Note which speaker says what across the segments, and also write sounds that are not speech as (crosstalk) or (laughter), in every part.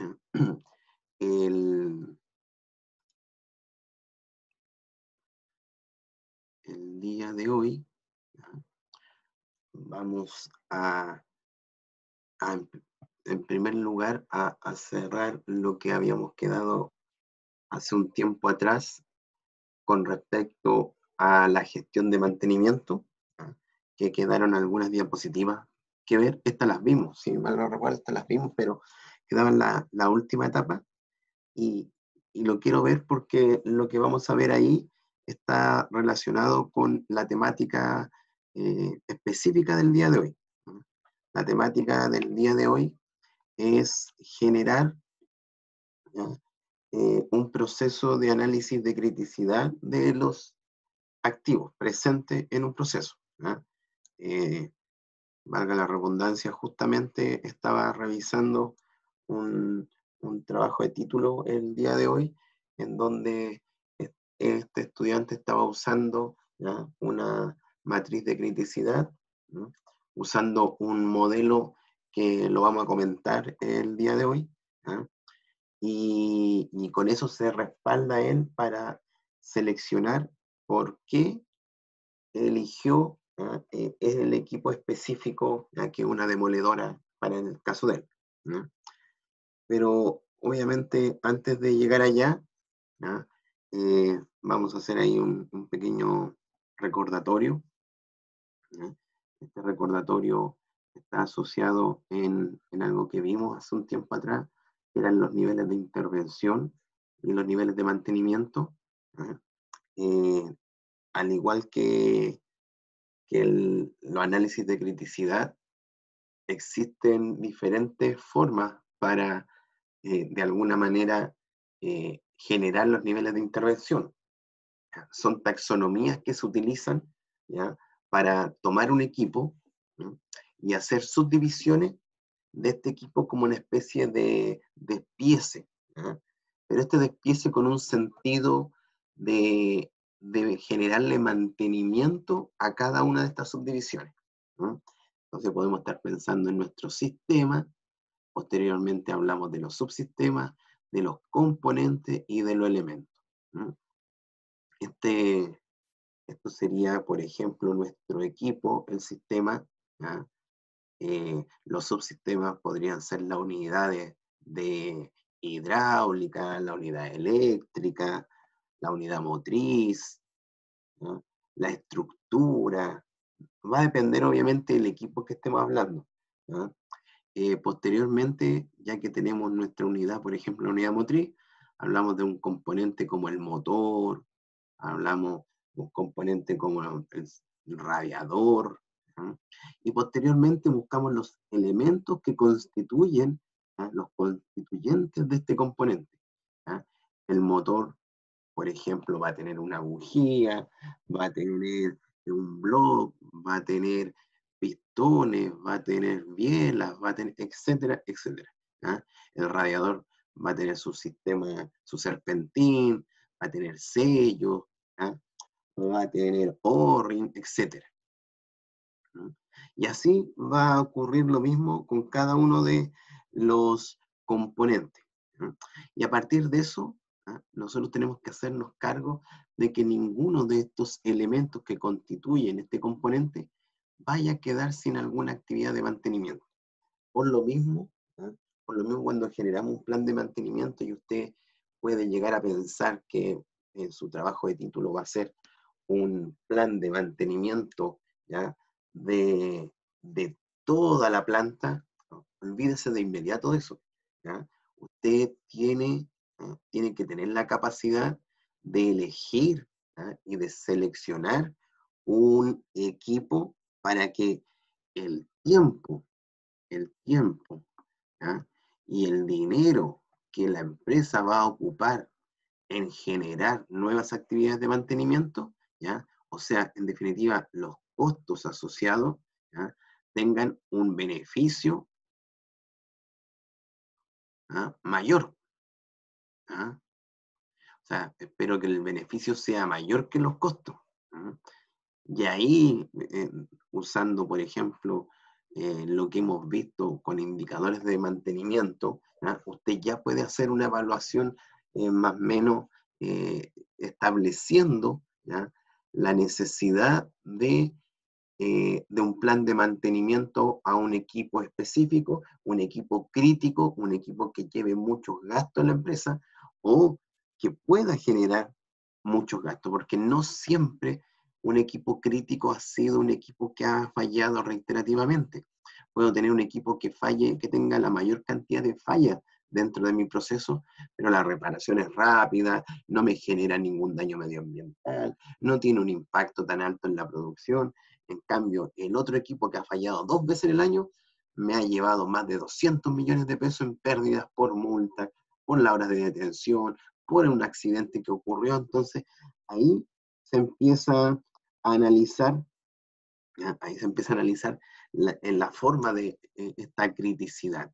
Speaker 1: (clears throat) El, el día de hoy vamos a, en primer lugar, a, cerrar lo que habíamos quedado hace un tiempo atrás con respecto a la gestión de mantenimiento, que quedaron algunas diapositivas que ver. Estas las vimos, si mal no recuerdo, estas las vimos, pero quedaba la, la última etapa. Y, y lo quiero ver porque lo que vamos a ver ahí está relacionado con la temática eh, específica del día de hoy. La temática del día de hoy es generar eh, un proceso de análisis de criticidad de los activos presentes en un proceso. Eh, valga la redundancia, justamente estaba revisando un, trabajo de título el día de hoy en donde este estudiante estaba usando una matriz de criticidad, usando un modelo que lo vamos a comentar el día de hoy, y, con eso se respalda él para seleccionar por qué eligió eh, el equipo específico que una demoledora para el caso de él. Pero obviamente antes de llegar allá, eh, vamos a hacer ahí un, pequeño recordatorio. Este recordatorio está asociado en, algo que vimos hace un tiempo atrás, que eran los niveles de intervención y los niveles de mantenimiento. Eh, al igual que, que el, los análisis de criticidad, existen diferentes formas para, eh, de alguna manera, generar los niveles de intervención. Son taxonomías que se utilizan para tomar un equipo y hacer subdivisiones de este equipo como una especie de despiece. Pero este despiece con un sentido de, de, generarle mantenimiento a cada una de estas subdivisiones. Entonces podemos estar pensando en nuestro sistema, posteriormente hablamos de los subsistemas, de los componentes y de los elementos. Este, esto sería, por ejemplo, nuestro equipo, el sistema. Eh, los subsistemas podrían ser las unidades de hidráulica, la unidad eléctrica, la unidad motriz, la estructura. Va a depender obviamente del equipo que estemos hablando. Eh, posteriormente, ya que tenemos nuestra unidad, por ejemplo, la unidad motriz, hablamos de un componente como el motor, hablamos de un componente como el, radiador, y posteriormente buscamos los elementos que constituyen, los constituyentes de este componente. El motor, por ejemplo, va a tener una bujía, va a tener un blog, va a tener pistones, va a tener bielas, va a tener, etcétera, etcétera. El radiador va a tener su sistema, su serpentín, va a tener sellos, va a tener O-ring, etcétera. Y así va a ocurrir lo mismo con cada uno de los componentes. Y a partir de eso, nosotros tenemos que hacernos cargo de que ninguno de estos elementos que constituyen este componente vaya a quedar sin alguna actividad de mantenimiento. Por lo mismo, ¿ah? lo mismo cuando generamos un plan de mantenimiento y usted puede llegar a pensar que en su trabajo de título va a ser un plan de mantenimiento. De, de toda la planta, olvídese de inmediato de eso. Usted tiene, tiene que tener la capacidad de elegir y de seleccionar un equipo para que el tiempo, el tiempo y el dinero que la empresa va a ocupar en generar nuevas actividades de mantenimiento, ¿ya? o sea, en definitiva, los costos asociados tengan un beneficio mayor. O sea, espero que el beneficio sea mayor que los costos. Y ahí, eh, usando, por ejemplo, eh, lo que hemos visto con indicadores de mantenimiento, usted ya puede hacer una evaluación eh, más o menos estableciendo la necesidad de, de un plan de mantenimiento a un equipo específico, un equipo crítico, un equipo que lleve muchos gastos en la empresa o que pueda generar muchos gastos, porque no siempre un equipo crítico ha sido un equipo que ha fallado reiterativamente. Puedo tener un equipo que falle, que tenga la mayor cantidad de fallas dentro de mi proceso, pero la reparación es rápida, no me genera ningún daño medioambiental, no tiene un impacto tan alto en la producción. En cambio, el otro equipo que ha fallado dos veces en el año me ha llevado más de 200 millones de pesos en pérdidas por multa, por la hora de detención, por un accidente que ocurrió. Entonces, ahí se empieza analizar, ahí se empieza a analizar en la forma de eh, esta criticidad,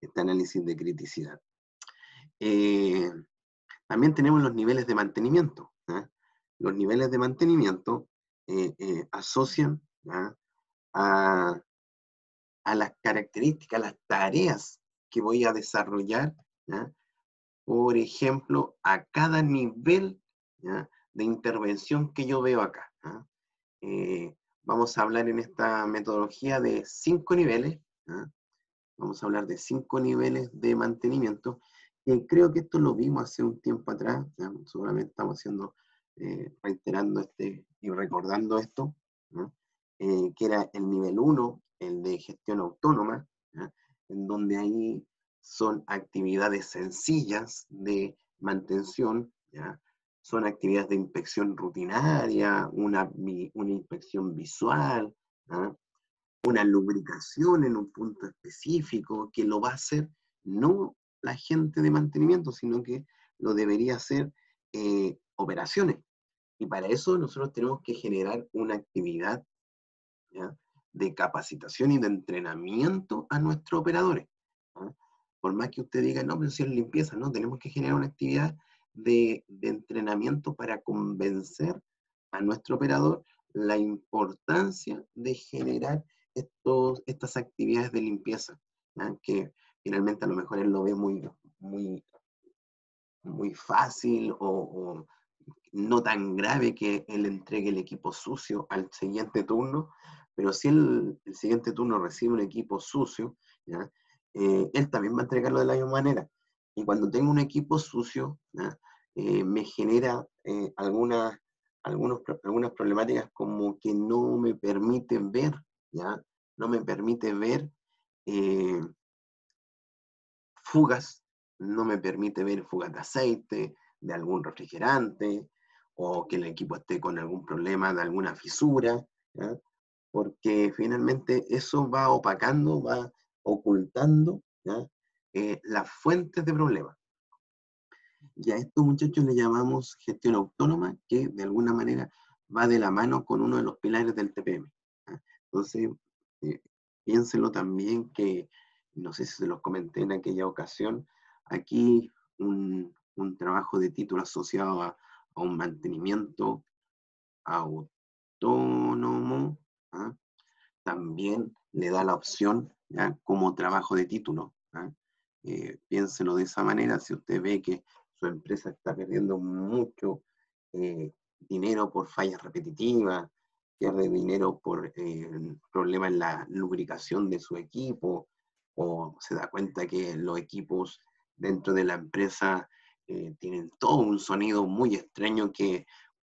Speaker 1: este análisis de criticidad. Eh, también tenemos los niveles de mantenimiento. Los niveles de mantenimiento eh, asocian a, a, las características, las tareas que voy a desarrollar, por ejemplo, a cada nivel de intervención que yo veo acá. ¿ah? Eh, vamos a hablar en esta metodología de cinco niveles. ¿ah? Vamos a hablar de cinco niveles de mantenimiento. y creo que esto lo vimos hace un tiempo atrás. Seguramente estamos haciendo, eh, reiterando este y recordando esto, eh, que era el nivel 1, el de gestión autónoma, en donde ahí son actividades sencillas de mantención. Son actividades de inspección rutinaria, una, una inspección visual, ¿ah? una lubricación en un punto específico, que lo va a hacer no la gente de mantenimiento, sino que lo debería hacer eh, operaciones. Y para eso nosotros tenemos que generar una actividad de capacitación y de entrenamiento a nuestros operadores. ¿ah? Por más que usted diga, no, pero si es limpieza, no, tenemos que generar una actividad de, entrenamiento para convencer a nuestro operador la importancia de generar estos, estas actividades de limpieza, que finalmente a lo mejor él lo ve muy, muy, muy fácil o, no tan grave que él entregue el equipo sucio al siguiente turno, pero si el, siguiente turno recibe un equipo sucio, eh, él también va a entregarlo de la misma manera. Y cuando tengo un equipo sucio, eh, me genera eh, algunas, algunas problemáticas como que no me permite ver, ¿ya? No me permite ver eh, fugas, no me permite ver fugas de aceite, de algún refrigerante, o que el equipo esté con algún problema de alguna fisura, porque finalmente eso va opacando, va ocultando las fuentes de problemas. Y a estos muchachos le llamamos gestión autónoma, que de alguna manera va de la mano con uno de los pilares del TPM. Entonces, eh, piénselo también que, no sé si se los comenté en aquella ocasión, aquí un, trabajo de título asociado a, un mantenimiento autónomo, ¿ah? también le da la opción como trabajo de título. ¿ah? Eh, piénselo de esa manera, si usted ve que su empresa está perdiendo mucho eh, dinero por fallas repetitivas, pierde dinero por eh, problemas en la lubricación de su equipo, o se da cuenta que los equipos dentro de la empresa tienen todo un sonido muy extraño que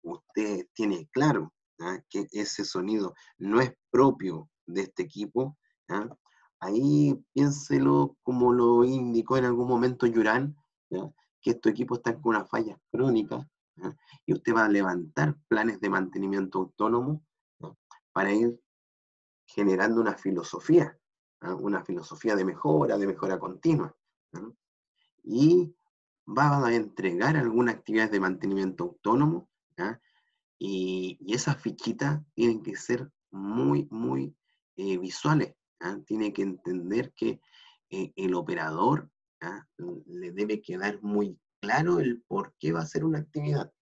Speaker 1: usted tiene claro ¿ah? que ese sonido no es propio de este equipo. ¿ah? Ahí piénselo como lo indicó en algún momento Yurán, que estos equipos están con una falla crónica y usted va a levantar planes de mantenimiento autónomo para ir generando una filosofía, una filosofía de mejora, de mejora continua. Y va a entregar algunas actividades de mantenimiento autónomo y, esas fichitas tienen que ser muy, muy eh, visuales. Tiene que entender que eh, el operador ¿ah? le debe quedar muy claro el por qué va a ser una actividad.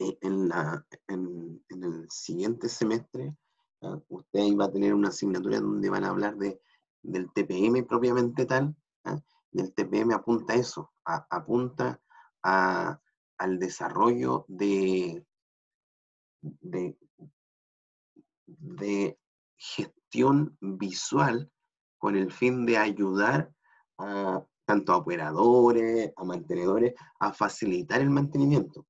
Speaker 1: E, en, la, en, el siguiente semestre ¿ah? Usted ahí va a tener una asignatura donde van a hablar de, del TPM propiamente tal, ¿ah? y el TPM apunta a eso, apunta al desarrollo de, de, de gestión visual con el fin de ayudar a, tanto a operadores, a mantenedores, a facilitar el mantenimiento.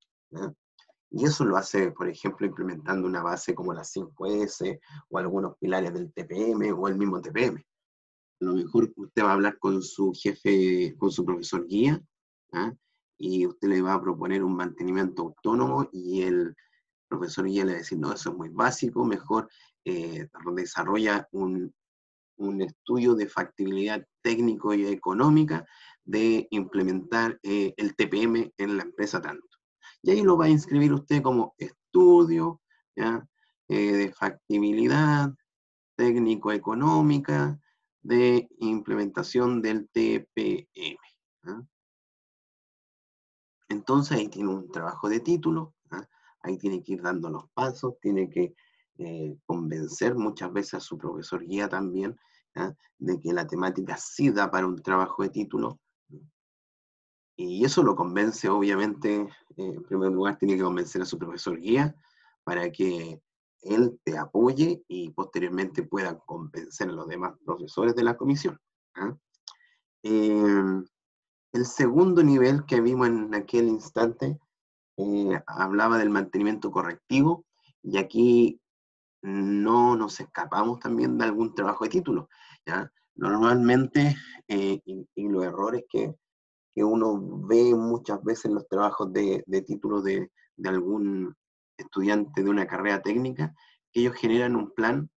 Speaker 1: Y eso lo hace, por ejemplo, implementando una base como la 5S o algunos pilares del TPM o el mismo TPM. A lo mejor usted va a hablar con su jefe, con su profesor guía, y usted le va a proponer un mantenimiento autónomo y el profesor guía le va a decir, no, eso es muy básico, mejor eh, desarrolla un, un, estudio de factibilidad técnico y económica de implementar eh, el TPM en la empresa tanto. Y ahí lo va a inscribir usted como estudio. Eh, de factibilidad técnico-económica de implementación del TPM. Entonces ahí tiene un trabajo de título, ahí tiene que ir dando los pasos, tiene que eh, convencer muchas veces a su profesor guía también de que la temática sí da para un trabajo de título, y eso lo convence, obviamente, eh, en primer lugar, tiene que convencer a su profesor guía para que él te apoye y posteriormente pueda convencer a los demás profesores de la comisión. ¿ah? Em, el segundo nivel que vimos en aquel instante eh, hablaba del mantenimiento correctivo y aquí no nos escapamos también de algún trabajo de título. ¿ya? Normalmente, eh, y, los errores que, que uno ve muchas veces en los trabajos de, de título de, de, algún estudiante de una carrera técnica, ellos generan un plan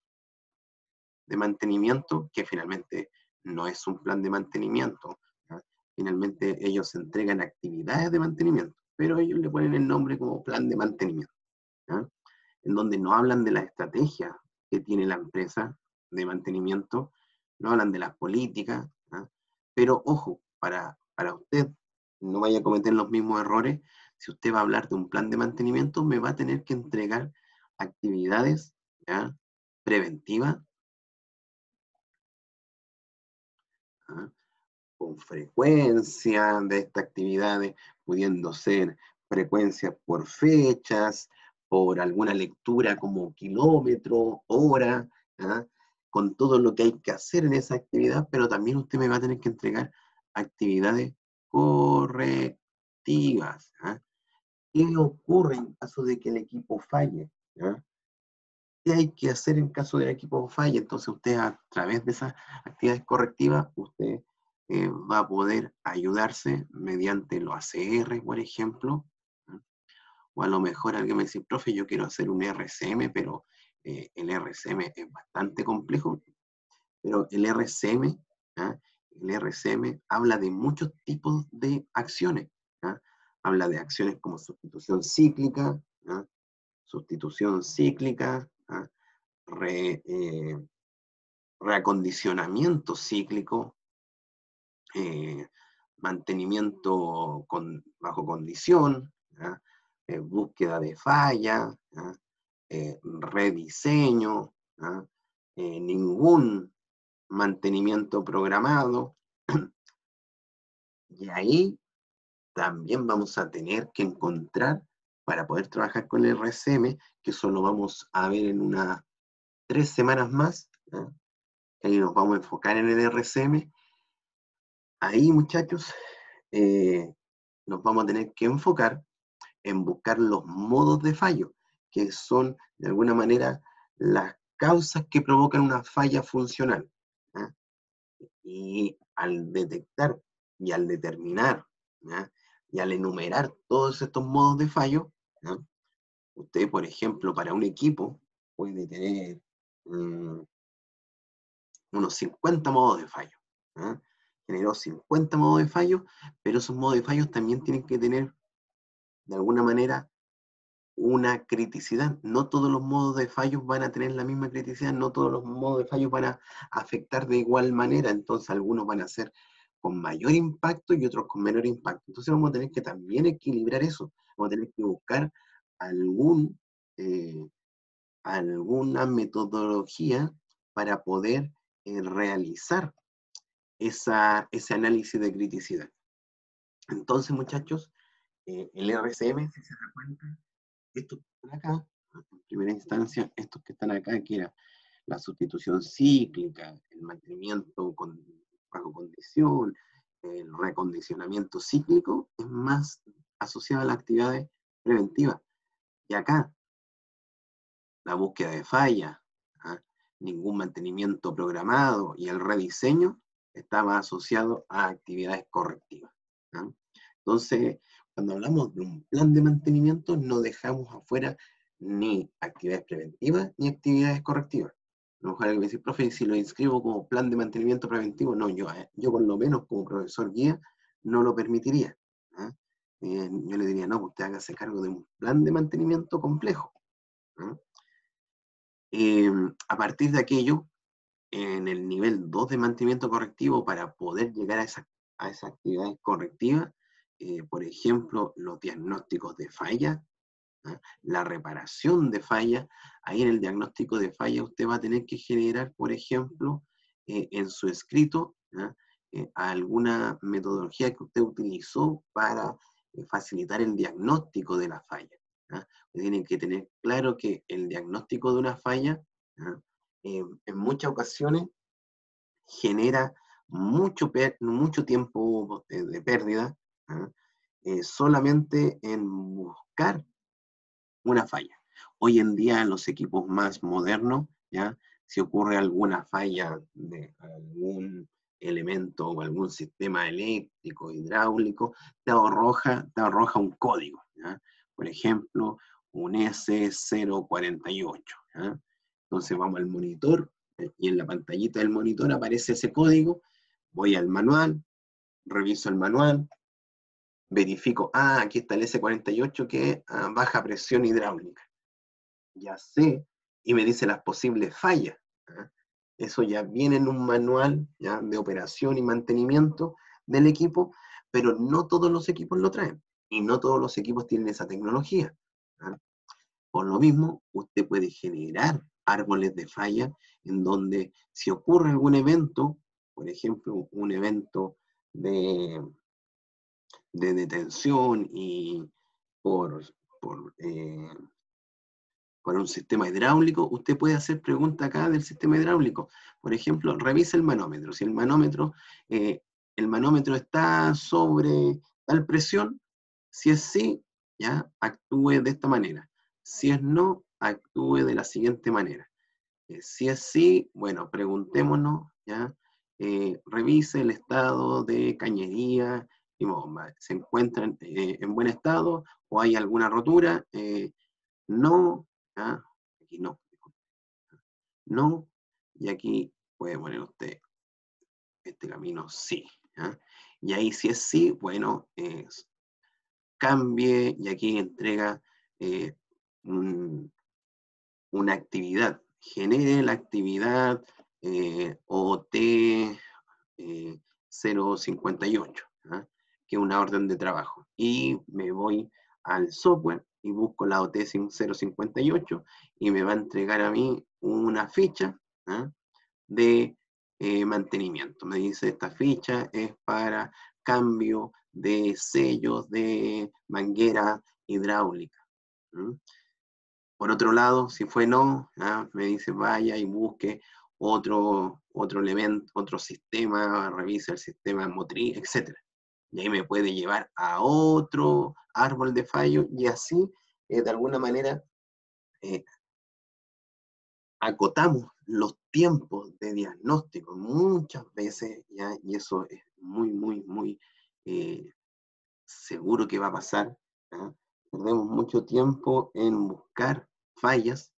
Speaker 1: de mantenimiento que finalmente no es un plan de mantenimiento. Finalmente ellos entregan actividades de mantenimiento, pero ellos le ponen el nombre como plan de mantenimiento, en donde no hablan de la estrategia que tiene la empresa de mantenimiento, no hablan de las políticas, pero ojo, para para usted no vaya a cometer los mismos errores, si usted va a hablar de un plan de mantenimiento, me va a tener que entregar actividades preventivas ¿ah? con frecuencia de estas actividades, pudiendo ser frecuencias por fechas, por alguna lectura como kilómetro, hora, ¿ah? con todo lo que hay que hacer en esa actividad, pero también usted me va a tener que entregar actividades correctivas. ¿ah? ¿Qué ocurre en caso de que el equipo falle? ¿ah? ¿Qué hay que hacer en caso del equipo falle? Entonces usted a través de esas actividades correctivas, usted eh, va a poder ayudarse mediante los ACR, por ejemplo. ¿Ah? O a lo mejor alguien me dice, profe, yo quiero hacer un RCM, pero eh, el RCM es bastante complejo. Pero el RCM el RCM habla de muchos tipos de acciones. Habla de acciones como sustitución cíclica, sustitución cíclica, eh, reacondicionamiento cíclico, eh, mantenimiento bajo condición, eh, búsqueda de falla, rediseño, ningún mantenimiento programado. (clears throat) Y ahí también vamos a tener que encontrar, para poder trabajar con el RSM, que eso lo vamos a ver en unas tres semanas más, ahí nos vamos a enfocar en el RSM. Ahí, muchachos, eh, nos vamos a tener que enfocar en buscar los modos de fallo, que son, de alguna manera, las causas que provocan una falla funcional. Y al detectar y al determinar y al enumerar todos estos modos de fallo, usted, por ejemplo, para un equipo puede tener mm, unos 50 modos de fallo. Generó 50 modos de fallo, pero esos modos de fallo también tienen que tener, de alguna manera, una criticidad. No todos los modos de fallos van a tener la misma criticidad, no todos los modos de fallos van a afectar de igual manera, entonces algunos van a ser con mayor impacto y otros con menor impacto. Entonces vamos a tener que también equilibrar eso, vamos a tener que buscar algún, eh, alguna metodología para poder eh, realizar esa, ese análisis de criticidad. Entonces, muchachos, eh, el RCM, si se dan cuenta, estos que están acá, en primera instancia, estos que están acá, que era la sustitución cíclica, el mantenimiento con, bajo condición, el recondicionamiento cíclico, es más asociado a las actividades preventivas. Y acá, la búsqueda de fallas, ¿ah? ningún mantenimiento programado y el rediseño más asociado a actividades correctivas. ¿ah? Entonces, cuando hablamos de un plan de mantenimiento, no dejamos afuera ni actividades preventivas ni actividades correctivas. No es algo que decir, profe, si lo inscribo como plan de mantenimiento preventivo, no, yo, eh, yo por lo menos como profesor guía no lo permitiría. ¿ah? Eh, yo le diría, no, usted hágase cargo de un plan de mantenimiento complejo. Em, a partir de aquello, en el nivel 2 de mantenimiento correctivo, para poder llegar a, esa, a esas actividades correctivas, eh, por ejemplo, los diagnósticos de falla, ¿ah? la reparación de falla, ahí en el diagnóstico de falla usted va a tener que generar, por ejemplo, eh, en su escrito, ¿ah? eh, alguna metodología que usted utilizó para facilitar el diagnóstico de la falla. ¿ah? Tienen que tener claro que el diagnóstico de una falla en muchas ocasiones genera mucho, mucho tiempo de pérdida solamente en buscar una falla. Hoy en día en los equipos más modernos, ¿ya? si ocurre alguna falla de algún elemento o algún sistema eléctrico, hidráulico, te arroja, te arroja un código. Por ejemplo, un S048. Entonces vamos al monitor eh, y en la pantallita del monitor aparece ese código. Voy al manual, reviso el manual, verifico, ah, aquí está el S48 que es baja presión hidráulica. Ya sé, y me dice las posibles fallas. ¿ah? Eso ya viene en un manual ¿ya? de operación y mantenimiento del equipo, pero no todos los equipos lo traen. Y no todos los equipos tienen esa tecnología. ¿ah? Por lo mismo, usted puede generar árboles de falla en donde si ocurre algún evento, por ejemplo, un evento de, de detención y por, por, eh, un sistema hidráulico, usted puede hacer preguntas acá del sistema hidráulico. Por ejemplo, revisa el manómetro. Si el manómetro, eh, el manómetro está sobre tal presión, si es sí, ya actúe de esta manera. Si es no, actúe de la siguiente manera. Eh, si es sí, bueno, preguntémonos, ya, revise el estado de cañería, ¿Se encuentran eh, en buen estado o hay alguna rotura? Eh, no, aquí no, no, y aquí puede poner usted este camino sí. Y ahí si es sí, bueno, cambie y aquí entrega eh, una actividad. Genere la actividad OT 058 que una orden de trabajo. Y me voy al software y busco la OT 058 y me va a entregar a mí una ficha ¿ah? de eh, mantenimiento. Me dice, esta ficha es para cambio de sellos de manguera hidráulica. Por otro lado, si fue no, ¿ah? me dice vaya y busque otro, otro elemento, otro sistema, revisa el sistema motriz, etc y ahí me puede llevar a otro árbol de fallo y así, eh, de alguna manera, eh, acotamos los tiempos de diagnóstico muchas veces, ¿ya? y eso es muy, muy, muy eh, seguro que va a pasar. Perdemos mucho tiempo en buscar fallas,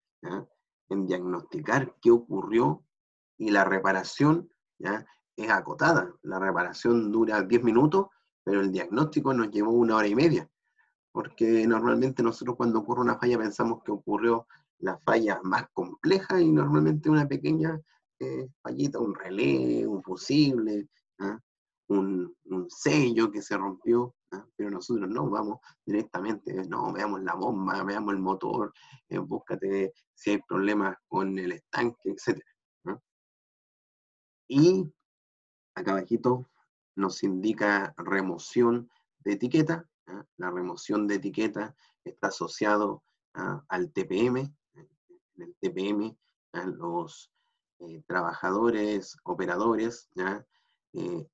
Speaker 1: en diagnosticar qué ocurrió y la reparación ¿ya? es acotada. La reparación dura 10 minutos pero el diagnóstico nos llevó una hora y media, porque normalmente nosotros cuando ocurre una falla pensamos que ocurrió la falla más compleja y normalmente una pequeña eh, fallita, un relé, un fusible, ¿ah? un, sello que se rompió, ¿ah? pero nosotros no vamos directamente, no, veamos la bomba, veamos el motor, eh, búscate si hay problemas con el estanque, etc. Y acá abajito nos indica remoción de etiqueta. ¿ah? La remoción de etiqueta está asociado ¿ah? al TPM. En el TPM, los eh, trabajadores, operadores. Eh,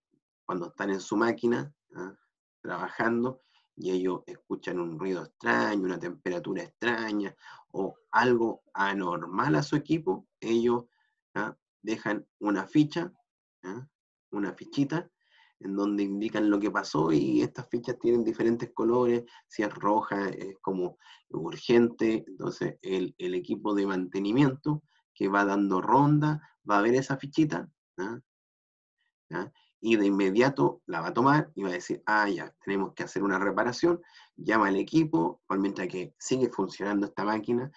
Speaker 1: cuando están en su máquina ¿ah? trabajando y ellos escuchan un ruido extraño, una temperatura extraña o algo anormal a su equipo, ellos ¿ah? dejan una ficha, ¿ah? una fichita, en donde indican lo que pasó y estas fichas tienen diferentes colores, si es roja es como urgente, entonces el, el equipo de mantenimiento que va dando ronda va a ver esa fichita, y de inmediato la va a tomar y va a decir, ah, ya, tenemos que hacer una reparación, llama al equipo, mientras que sigue funcionando esta máquina,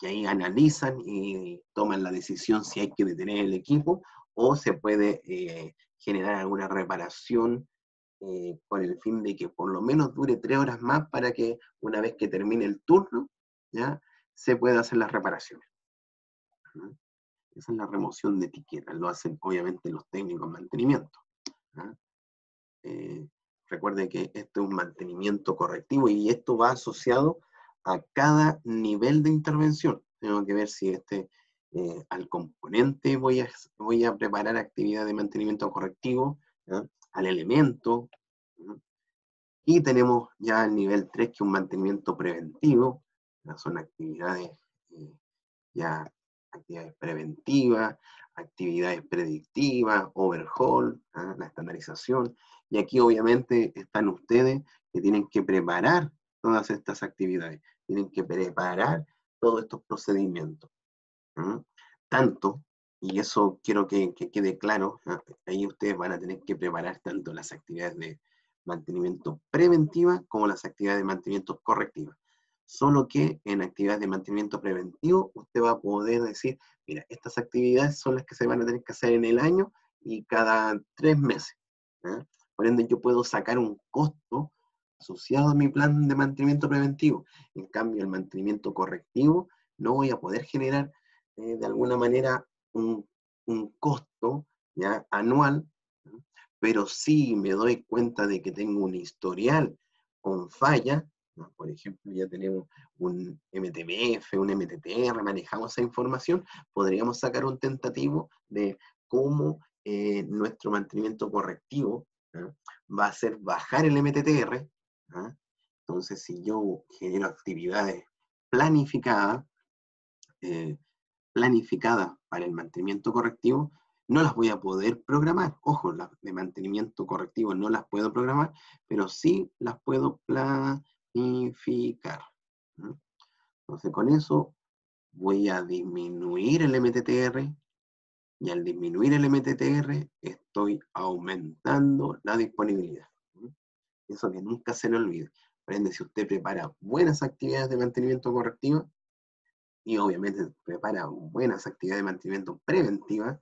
Speaker 1: y ahí analizan y toman la decisión si hay que detener el equipo o se puede eh, generar alguna reparación eh, con el fin de que por lo menos dure tres horas más para que una vez que termine el turno, ya se pueda hacer las reparaciones. Esa es la remoción de etiquetas, lo hacen obviamente los técnicos de mantenimiento. ¿ah? Eh, recuerde que esto es un mantenimiento correctivo y esto va asociado a cada nivel de intervención. Tengo que ver si este, eh, al componente voy a, voy a preparar actividad de mantenimiento correctivo, al elemento, y tenemos ya el nivel 3, que es un mantenimiento preventivo, son actividades eh, ya actividades preventivas, actividades predictivas, overhaul, la estandarización. Y aquí obviamente están ustedes que tienen que preparar todas estas actividades, tienen que preparar todos estos procedimientos. Tanto, y eso quiero que, quede claro, ¿ah? ahí ustedes van a tener que preparar tanto las actividades de mantenimiento preventiva como las actividades de mantenimiento correctiva. Solo que en actividades de mantenimiento preventivo usted va a poder decir, mira, estas actividades son las que se van a tener que hacer en el año y cada tres meses. Por ende, yo puedo sacar un costo asociado a mi plan de mantenimiento preventivo. En cambio, el mantenimiento correctivo no voy a poder generar eh, de alguna manera un, costo ¿ya? anual, pero sí me doy cuenta de que tengo un historial con falla por ejemplo, ya tenemos un MTBF, un MTTR, manejamos esa información, podríamos sacar un tentativo de cómo eh, nuestro mantenimiento correctivo va a hacer bajar el MTTR. Entonces, si yo genero actividades planificadas, eh, planificadas para el mantenimiento correctivo, no las voy a poder programar. Ojo, las de mantenimiento correctivo no las puedo programar, pero sí las puedo planificar. Entonces con eso voy a disminuir el MTTR y al disminuir el MTTR estoy aumentando la disponibilidad. Eso que nunca se le olvide. Por si usted prepara buenas actividades de mantenimiento correctivo y obviamente prepara buenas actividades de mantenimiento preventiva,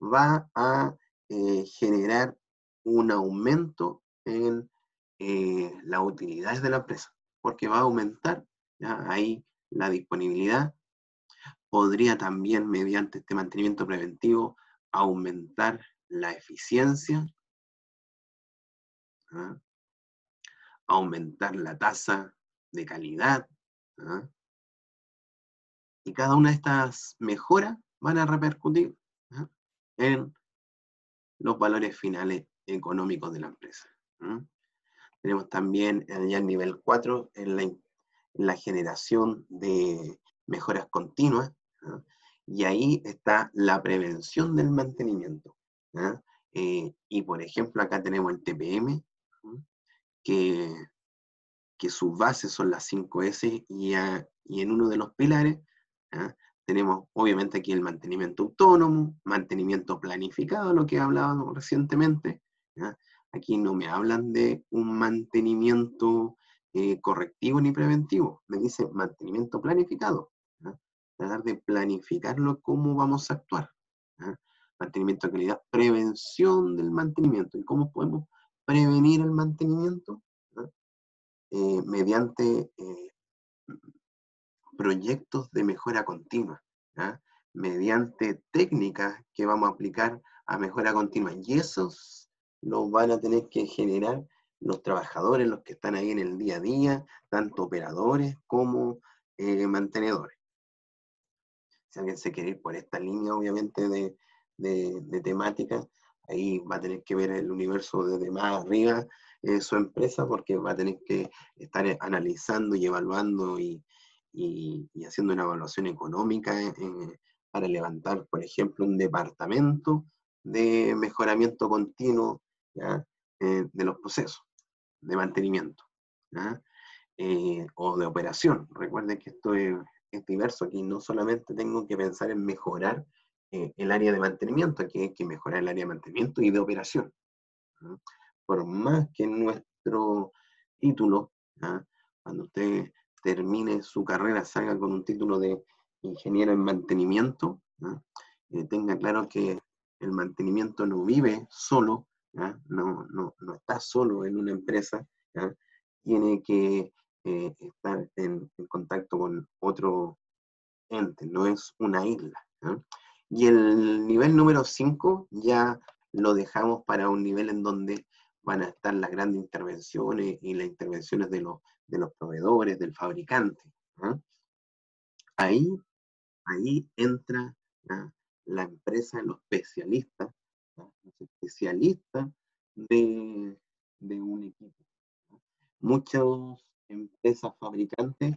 Speaker 1: va a eh, generar un aumento en eh, las utilidades de la empresa, porque va a aumentar ahí la disponibilidad. Podría también, mediante este mantenimiento preventivo, aumentar la eficiencia, aumentar la tasa de calidad. ¿ah? Y cada una de estas mejoras van a repercutir ¿ah? en los valores finales económicos de la empresa. Tenemos también ya el nivel 4 en la, generación de mejoras continuas. Y ahí está la prevención del mantenimiento. Eh, y por ejemplo, acá tenemos el TPM, que, que sus bases son las 5S y, y en uno de los pilares tenemos obviamente aquí el mantenimiento autónomo, mantenimiento planificado, lo que hablábamos recientemente, Aquí no me hablan de un mantenimiento eh, correctivo ni preventivo, me dice mantenimiento planificado. Tratar de planificarlo cómo vamos a actuar. mantenimiento de calidad, prevención del mantenimiento. ¿Y cómo podemos prevenir el mantenimiento? Eh, mediante eh, proyectos de mejora continua, mediante técnicas que vamos a aplicar a mejora continua. Y esos los van a tener que generar los trabajadores, los que están ahí en el día a día, tanto operadores como eh, mantenedores. Si alguien se quiere ir por esta línea, obviamente, de, de, temática, ahí va a tener que ver el universo desde más arriba eh, su empresa, porque va a tener que estar analizando y evaluando y, y, haciendo una evaluación económica para levantar, por ejemplo, un departamento de mejoramiento continuo eh, de los procesos de mantenimiento eh, o de operación. Recuerden que esto es, diverso aquí, no solamente tengo que pensar en mejorar eh, el área de mantenimiento, aquí hay que mejorar el área de mantenimiento y de operación. Por más que nuestro título, cuando usted termine su carrera, salga con un título de ingeniero en mantenimiento, eh, tenga claro que el mantenimiento no vive solo, no, no, no, está solo en una empresa, tiene que eh, estar en, contacto con otro ente, no es una isla. Y el nivel número 5 ya lo dejamos para un nivel en donde van a estar las grandes intervenciones y las intervenciones de los, de los proveedores, del fabricante. Ahí, ahí entra la empresa, los especialistas, los especialistas de, un equipo. Muchas empresas fabricantes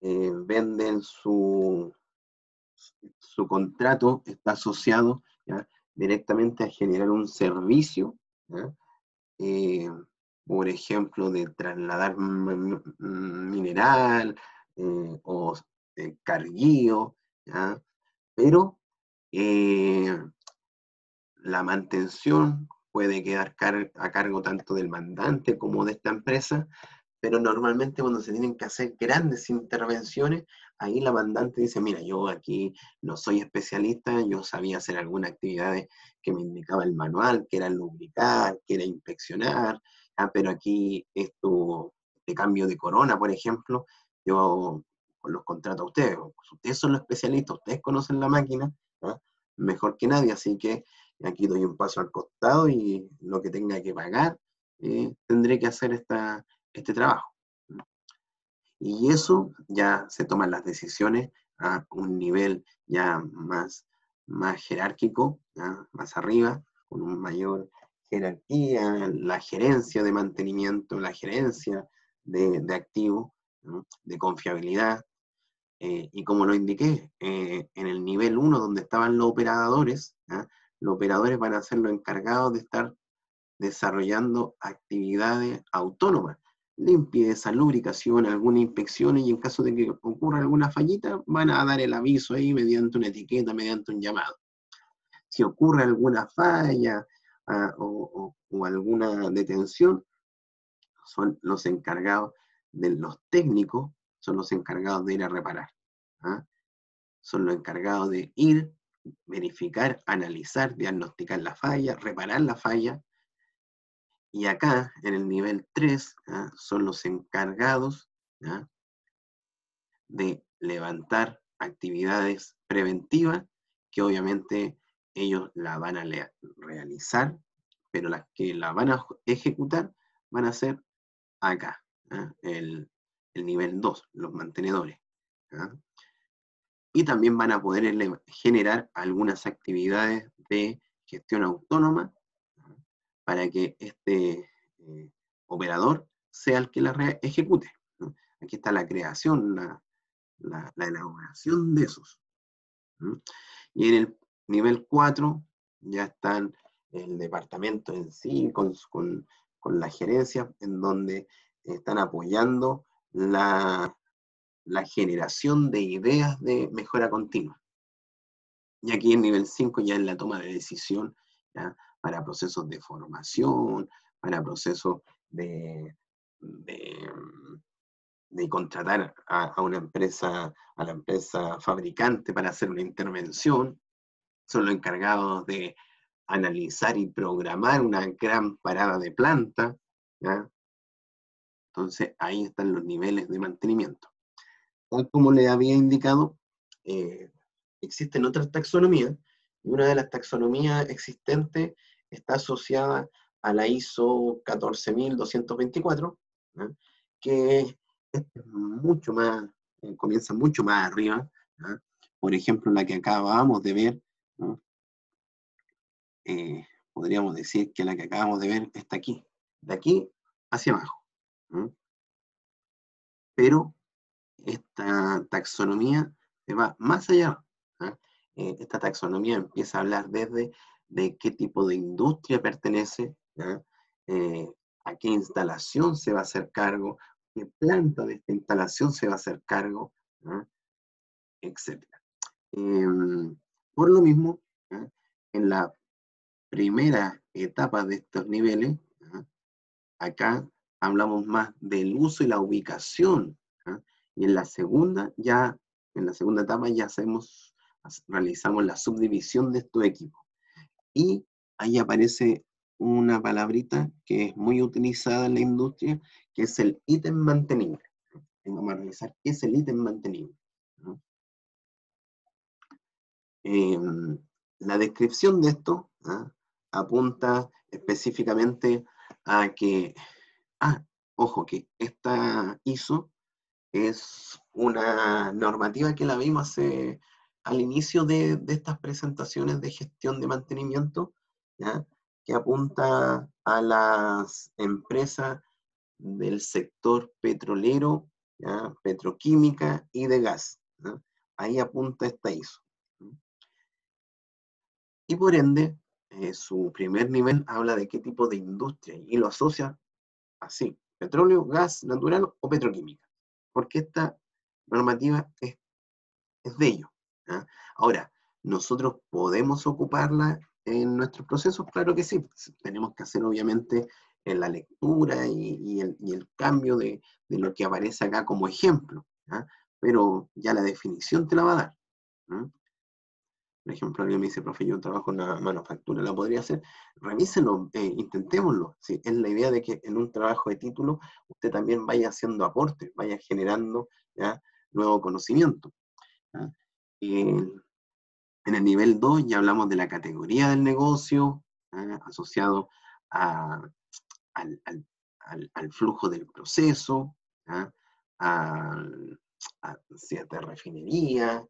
Speaker 1: eh, venden su, su contrato, está asociado directamente a generar un servicio por ejemplo, de trasladar mineral eh, o carguío, pero eh, la mantención puede quedar a cargo tanto del mandante como de esta empresa, pero normalmente cuando se tienen que hacer grandes intervenciones, ahí la mandante dice, mira, yo aquí no soy especialista, yo sabía hacer algunas actividades que me indicaba el manual, que era lubricar, que era inspeccionar, ah, pero aquí esto de cambio de corona, por ejemplo, yo los contrato a ustedes. Ustedes son los especialistas, ustedes conocen la máquina ¿ah? mejor que nadie, así que aquí doy un paso al costado y lo que tenga que pagar, eh, tendré que hacer esta, este trabajo. Y eso ya se toman las decisiones a un nivel ya más, más jerárquico, más arriba, con una mayor jerarquía, la gerencia de mantenimiento, la gerencia de, de activos, de confiabilidad. Eh, y como lo indiqué, eh, en el nivel 1, donde estaban los operadores, los operadores van a ser los encargados de estar desarrollando actividades autónomas limpieza, lubricación, alguna inspección y en caso de que ocurra alguna fallita, van a dar el aviso ahí mediante una etiqueta, mediante un llamado. Si ocurre alguna falla ah, o, alguna detención, son los encargados de los técnicos, son los encargados de ir a reparar. ¿ah? Son los encargados de ir, verificar, analizar, diagnosticar la falla, reparar la falla y acá, en el nivel 3, son los encargados de levantar actividades preventivas que obviamente ellos la van a realizar, pero las que la van a ejecutar van a ser acá, el, nivel 2, los mantenedores. Y también van a poder generar algunas actividades de gestión autónoma para que este eh, operador sea el que la ejecute. Aquí está la creación, la, elaboración de esos. Y en el nivel 4 ya están el departamento en sí, con, con, la gerencia, en donde están apoyando la, la, generación de ideas de mejora continua. Y aquí en nivel 5 ya es la toma de decisión, para procesos de formación, para procesos de, de, contratar a, una empresa, a la empresa fabricante para hacer una intervención. Son los encargados de analizar y programar una gran parada de planta. Entonces, ahí están los niveles de mantenimiento. Tal como le había indicado, eh, existen otras taxonomías, y una de las taxonomías existentes está asociada a la ISO 14224, que es mucho más, eh, comienza mucho más arriba. Por ejemplo, la que acabamos de ver, eh, podríamos decir que la que acabamos de ver está aquí, de aquí hacia abajo. Pero esta taxonomía se va más allá. Eh, esta taxonomía empieza a hablar desde de qué tipo de industria pertenece, eh, a qué instalación se va a hacer cargo, qué planta de esta instalación se va a hacer cargo, etc. por lo mismo, en la primera etapa de estos niveles, acá hablamos más del uso y la ubicación, y en la segunda ya, en la segunda etapa ya hacemos, realizamos la subdivisión de estos equipos. Y ahí aparece una palabrita que es muy utilizada en la industria, que es el ítem mantenible. Vamos a revisar qué es el ítem mantenible. Em, la descripción de esto ¿ah? apunta específicamente a que, ah, ojo, que esta ISO es una normativa que la vimos al inicio de, estas presentaciones de gestión de mantenimiento, que apunta a las empresas del sector petrolero, petroquímica y de gas. Ahí apunta esta ISO. Y por ende, eh, su primer nivel habla de qué tipo de industria y lo asocia así, petróleo, gas natural o petroquímica, porque esta normativa es, de ello. Ahora, ¿nosotros podemos ocuparla en nuestros procesos? Claro que sí, tenemos que hacer obviamente en la lectura y, el, cambio de, lo que aparece acá como ejemplo, pero ya la definición te la va a dar. Por ejemplo, alguien me dice, profe, yo trabajo en una manufactura, ¿la podría hacer? Revísenlo, eh, intentémoslo. ¿sí? Es la idea de que en un trabajo de título usted también vaya haciendo aportes, vaya generando ¿ya? nuevo conocimiento. en el nivel 2 ya hablamos de la categoría del negocio, asociado al, flujo del proceso, a, cierta refinería,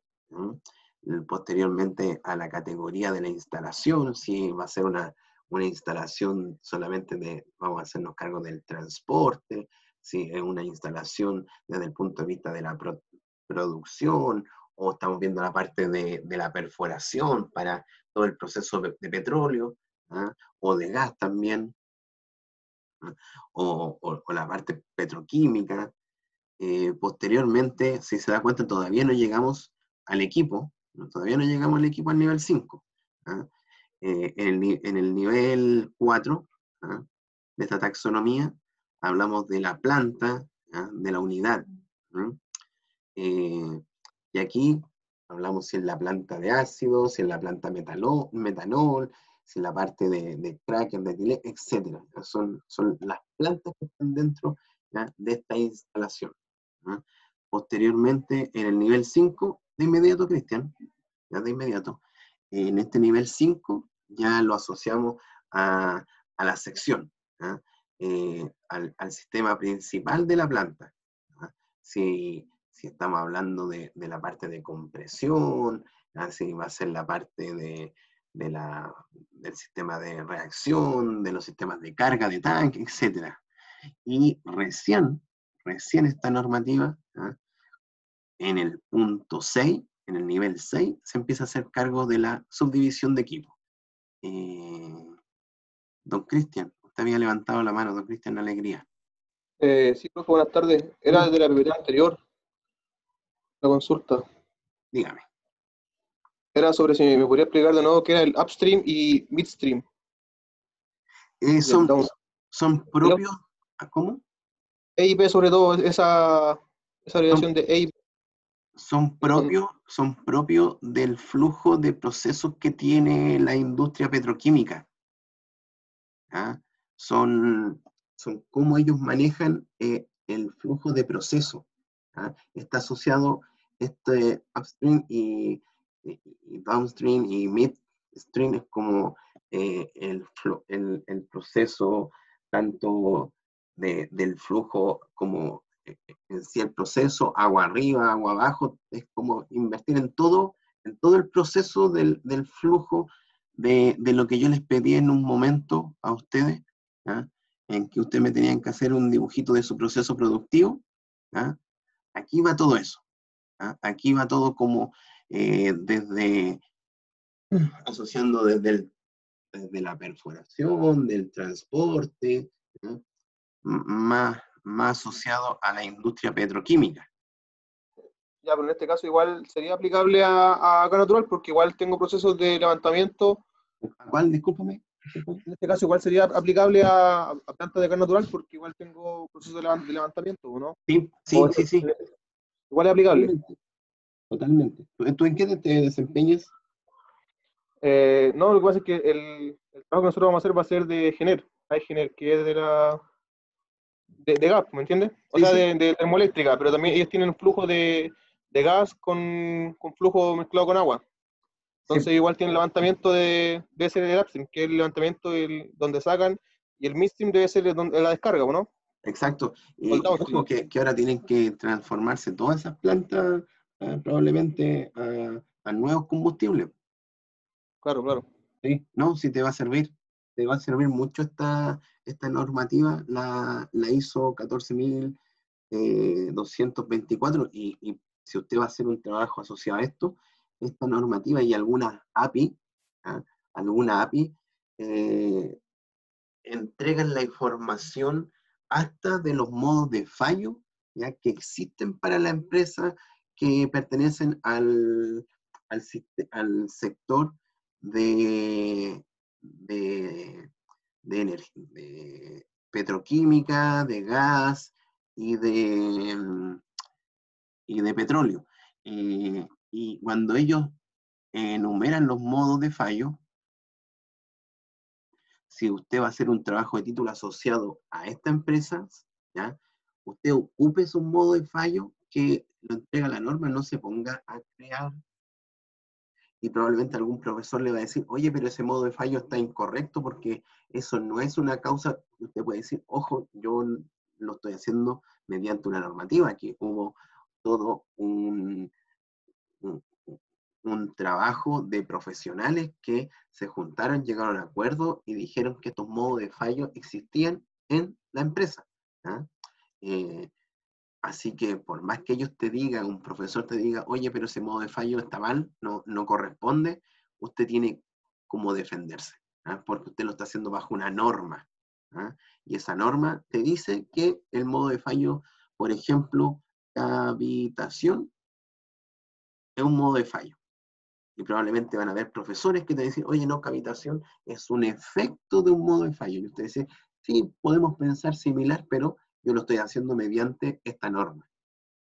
Speaker 1: posteriormente a la categoría de la instalación, si va a ser una, una instalación solamente de, vamos a hacernos cargo del transporte, si es una instalación desde el punto de vista de la producción, o estamos viendo la parte de, de, la perforación para todo el proceso de, petróleo, ¿ah? o de gas también, ¿ah? o, o, la parte petroquímica. Eh, posteriormente, si se da cuenta, todavía no llegamos al equipo, todavía no llegamos al equipo al nivel 5. ¿ah? Eh, en, el, nivel 4 ¿ah? de esta taxonomía hablamos de la planta, ¿ah? de la unidad. Eh, y aquí hablamos si es la planta de ácido, si es la planta metanol, metanol si es la parte de, de de etileno, etc. Son, son las plantas que están dentro de esta instalación. Posteriormente, en el nivel 5, de inmediato, Cristian, ya de inmediato, en este nivel 5 ya lo asociamos a, la sección, eh, al, sistema principal de la planta. Si, estamos hablando de, la parte de compresión, si va a ser la parte de, la, del sistema de reacción, de los sistemas de carga de tanque, etc. Y recién, recién esta normativa en el punto 6, en el nivel 6, se empieza a hacer cargo de la subdivisión de equipo. Eh, don Cristian, usted había levantado la mano, don Cristian Alegría.
Speaker 2: Eh, sí, profe, buenas tardes. Era de la primera anterior, la consulta.
Speaker 1: Dígame.
Speaker 2: Era sobre si me podría explicar de nuevo qué era el upstream y midstream.
Speaker 1: Eh, son, son propios, ¿cómo?
Speaker 2: EIP sobre todo, esa, esa relación de EIP
Speaker 1: son propios, son propios del flujo de procesos que tiene la industria petroquímica. ¿ah? Son, son cómo ellos manejan eh, el flujo de proceso. ¿ah? Está asociado este upstream y, downstream y midstream es como eh, el, el, proceso tanto del flujo como eh, sí el proceso, agua arriba, agua abajo, es como invertir en todo, en todo el proceso del, flujo de, lo que yo les pedí en un momento a ustedes, en que ustedes me tenían que hacer un dibujito de su proceso productivo. Aquí va todo eso. Aquí va todo como eh, desde, asociando desde, desde la perforación, del transporte, más, más asociado a la industria petroquímica.
Speaker 2: Ya, pero en este caso igual sería aplicable a, a natural porque igual tengo procesos de levantamiento.
Speaker 1: ¿A cuál? Discúlpame.
Speaker 2: En este caso igual sería aplicable a, a plantas de gas natural porque igual tengo procesos de levantamiento, ¿no?
Speaker 1: Sí, sí, sí, sí.
Speaker 2: Igual es aplicable.
Speaker 1: Totalmente. ¿Tú en qué te desempeñas?
Speaker 2: Eh, no, lo que pasa es que el, el, trabajo que nosotros vamos a hacer va a ser de Gener, hay Gener, que es de la de, gas, ¿me entiendes? O sea, De, termoeléctrica, pero también ellos tienen un flujo de, gas con, flujo mezclado con agua. Entonces igual tienen levantamiento de, debe ser el upstream, que es el levantamiento donde sacan, y el midstream debe ser donde, la descarga, ¿no?
Speaker 1: Exacto. Y ojo que, que, ahora tienen que transformarse todas esas plantas eh, probablemente a, nuevos combustibles.
Speaker 2: Claro, claro.
Speaker 1: Sí, no, si te va a servir, te va a servir mucho esta, esta normativa, la, la ISO 14224, eh, y, y si usted va a hacer un trabajo asociado a esto, esta normativa y algunas API, ¿ah? alguna API, eh, entregan la información hasta de los modos de fallo ¿ya? que existen para la empresa que pertenecen al, al, sector de, de, de, petroquímica, de gas y de, y de petróleo. Eh, y cuando ellos enumeran los modos de fallo, si usted va a hacer un trabajo de título asociado a esta empresa, ¿ya? usted ocupe su modo de fallo que lo entrega la norma, no se ponga a crear. Y probablemente algún profesor le va a decir, oye, pero ese modo de fallo está incorrecto porque eso no es una causa. Usted puede decir, ojo, yo lo estoy haciendo mediante una normativa, que hubo todo un, un, trabajo de profesionales que se juntaron, llegaron a acuerdo y dijeron que estos modos de fallo existían en la empresa. ¿ah? Eh, Así que por más que ellos te digan, un profesor te diga, oye, pero ese modo de fallo está mal, no, no corresponde, usted tiene como defenderse, ¿ah? porque usted lo está haciendo bajo una norma. ¿ah? Y esa norma te dice que el modo de fallo, por ejemplo, cavitación, es un modo de fallo. Y probablemente van a haber profesores que te dicen, oye, no, cavitación es un efecto de un modo de fallo. Y usted dice, sí, podemos pensar similar, pero yo lo estoy haciendo mediante esta norma.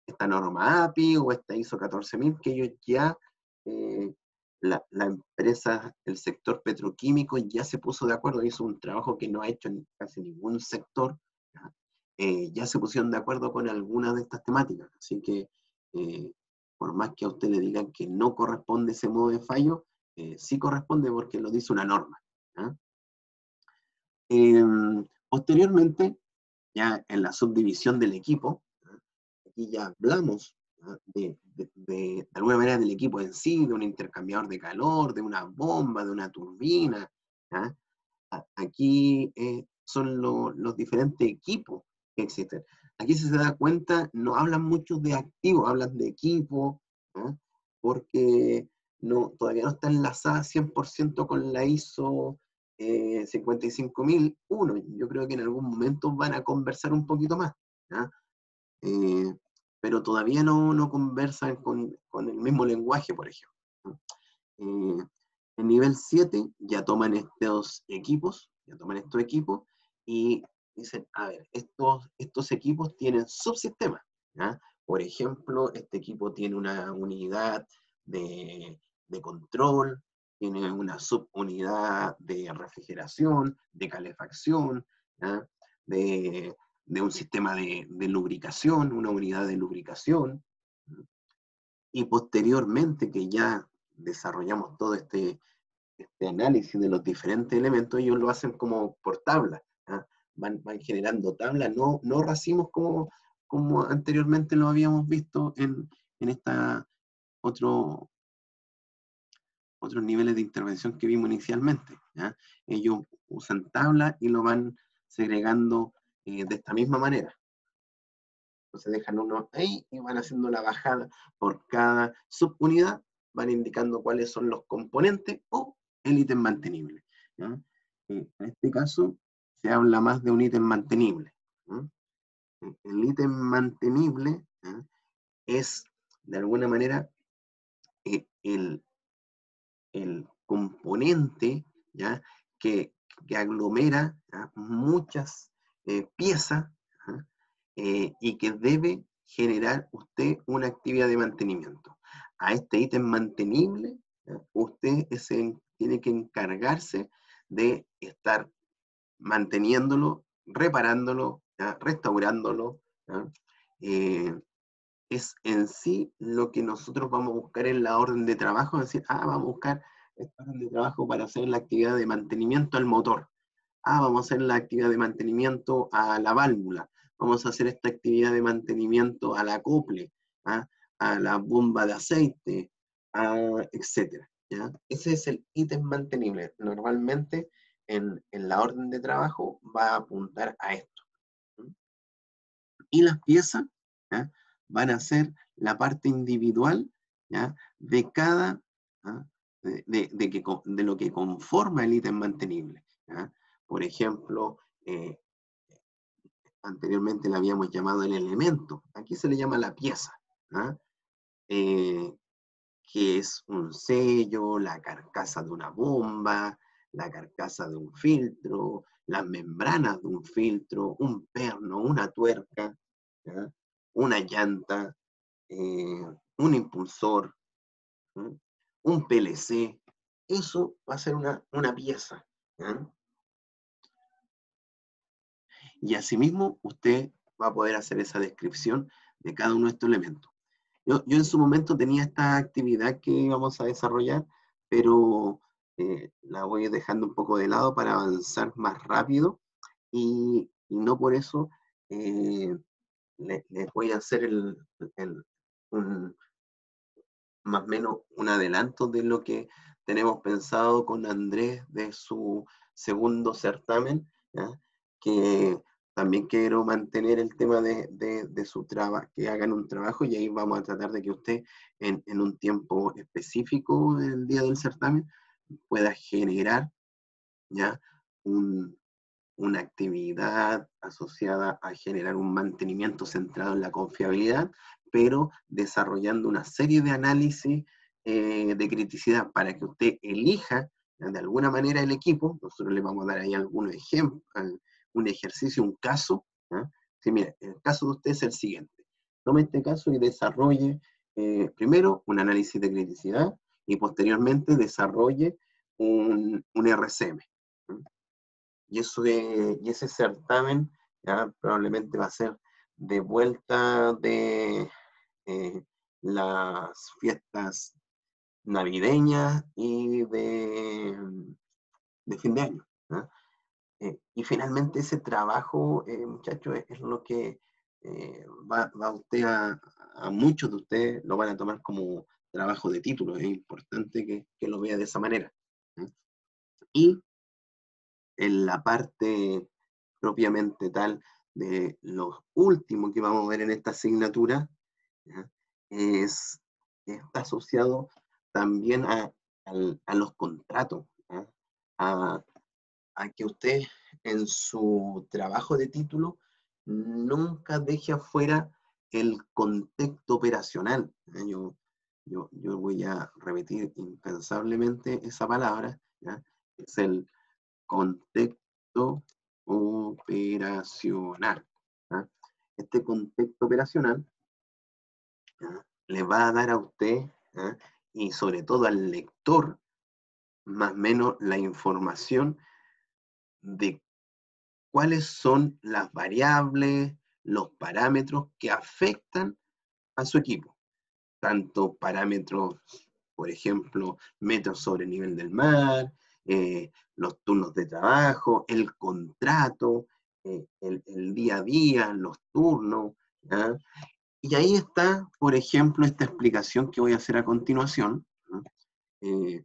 Speaker 1: Esta norma API o esta ISO 14000 que ellos ya, eh, la, empresa, el sector petroquímico ya se puso de acuerdo, hizo un trabajo que no ha hecho en casi ningún sector, eh, ya se pusieron de acuerdo con algunas de estas temáticas. Así que, eh, por más que a usted le digan que no corresponde ese modo de fallo, sí corresponde porque lo dice una norma. Em, posteriormente, ya en la subdivisión del equipo, aquí ya hablamos de, de, alguna manera del equipo en sí, de un intercambiador de calor, de una bomba, de una turbina. Aquí eh, son los diferentes equipos que existen. Aquí si se da cuenta, no hablan mucho de activos, hablan de equipo, porque no, todavía no está enlazada 100% con la ISO eh, 55.001. Yo creo que en algún momento van a conversar un poquito más, eh, pero todavía no, no conversan con, con, el mismo lenguaje, por ejemplo. Eh, en nivel 7 ya toman estos equipos, ya toman estos equipos y dicen, a ver, estos, estos equipos tienen subsistemas. por ejemplo, este equipo tiene una unidad de, control, tiene una subunidad de refrigeración, de calefacción, de, un sistema de, lubricación, una unidad de lubricación. Y posteriormente que ya desarrollamos todo este, este análisis de los diferentes elementos, ellos lo hacen como por tabla. Van, van, generando tablas, no, no racimos como como anteriormente lo habíamos visto en, en esta otro, otros niveles de intervención que vimos inicialmente. Ellos usan tabla y lo van segregando eh, de esta misma manera. Entonces dejan uno ahí y van haciendo la bajada por cada subunidad, van indicando cuáles son los componentes o el ítem mantenible. En este caso se habla más de un ítem mantenible el ítem mantenible es, de alguna manera, eh, el, componente ¿ya? Que, aglomera muchas eh, piezas eh, y que debe generar usted una actividad de mantenimiento. A este ítem mantenible, usted tiene que encargarse de estar manteniéndolo, reparándolo, restaurándolo, eh, es en sí lo que nosotros vamos a buscar en la orden de trabajo, es decir, ah, vamos a buscar esta orden de trabajo para hacer la actividad de mantenimiento al motor, ah, vamos a hacer la actividad de mantenimiento a la válvula, vamos a hacer esta actividad de mantenimiento al acople, ¿ah? a la bomba de aceite, etc. Ese es el ítem mantenible. Normalmente en, en la orden de trabajo va a apuntar a esto y las piezas van a ser la parte individual de cada, de, que, de, lo que conforma el ítem mantenible. Por ejemplo, eh, anteriormente le habíamos llamado el elemento, aquí se le llama la pieza, eh, que es un sello, la carcasa de una bomba, la carcasa de un filtro, las membranas de un filtro, un perno, una tuerca, una llanta, eh, un impulsor, un PLC, eso va a ser una, pieza. Y asimismo usted va a poder hacer esa descripción de cada uno de estos elementos. Yo, en su momento tenía esta actividad que íbamos a desarrollar, pero eh, la voy dejando un poco de lado para avanzar más rápido y, no por eso eh, les, voy a hacer el, un, más o menos un adelanto de lo que tenemos pensado con Andrés de su segundo certamen, que también quiero mantener el tema de, de, su trabajo, que hagan un trabajo y ahí vamos a tratar de que usted en, en un tiempo específico, el día del certamen, pueda generar ya un, una actividad asociada a generar un mantenimiento centrado en la confiabilidad, pero desarrollando una serie de análisis eh, de criticidad para que usted elija de alguna manera el equipo. Nosotros le vamos a dar ahí algunos ejemplos, un ejercicio, un caso. Mire, el caso de usted es el siguiente. Tome este caso y desarrolle eh, primero un análisis de criticidad y posteriormente desarrolle un, un RCM. Y, eso y ese certamen ya probablemente va a ser de vuelta de eh, las fiestas navideñas y de, de fin de año. Eh, y finalmente ese trabajo, eh, muchachos, es, lo que va, va, usted a, a, muchos de ustedes lo van a tomar como trabajo de título. Es importante que, que lo vea de esa manera. Y en la parte propiamente tal de lo último que vamos a ver en esta asignatura, es, está asociado también a, los contratos, a, que usted en su trabajo de título nunca deje afuera el contexto operacional. Yo, yo, yo, voy a repetir incansablemente esa palabra, es el contexto operacional. ¿ah? Este contexto operacional le va a dar a usted y sobre todo al lector más o menos la información de cuáles son las variables, los parámetros que afectan a su equipo. Tanto parámetros, por ejemplo, metros sobre el nivel del mar, eh, los turnos de trabajo, el contrato, eh, el, día a día, los turnos. Y ahí está, por ejemplo, esta explicación que voy a hacer a continuación. Eh,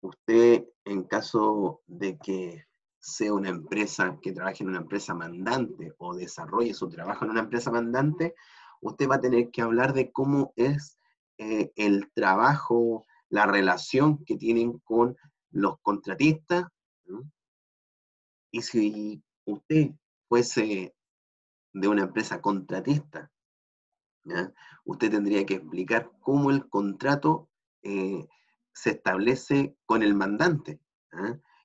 Speaker 1: usted, en caso de que sea una empresa que trabaje en una empresa mandante o desarrolle su trabajo en una empresa mandante, usted va a tener que hablar de cómo es eh, el trabajo, la relación que tienen con los contratistas. Y si usted fuese de una empresa contratista, usted tendría que explicar cómo el contrato eh, se establece con el mandante.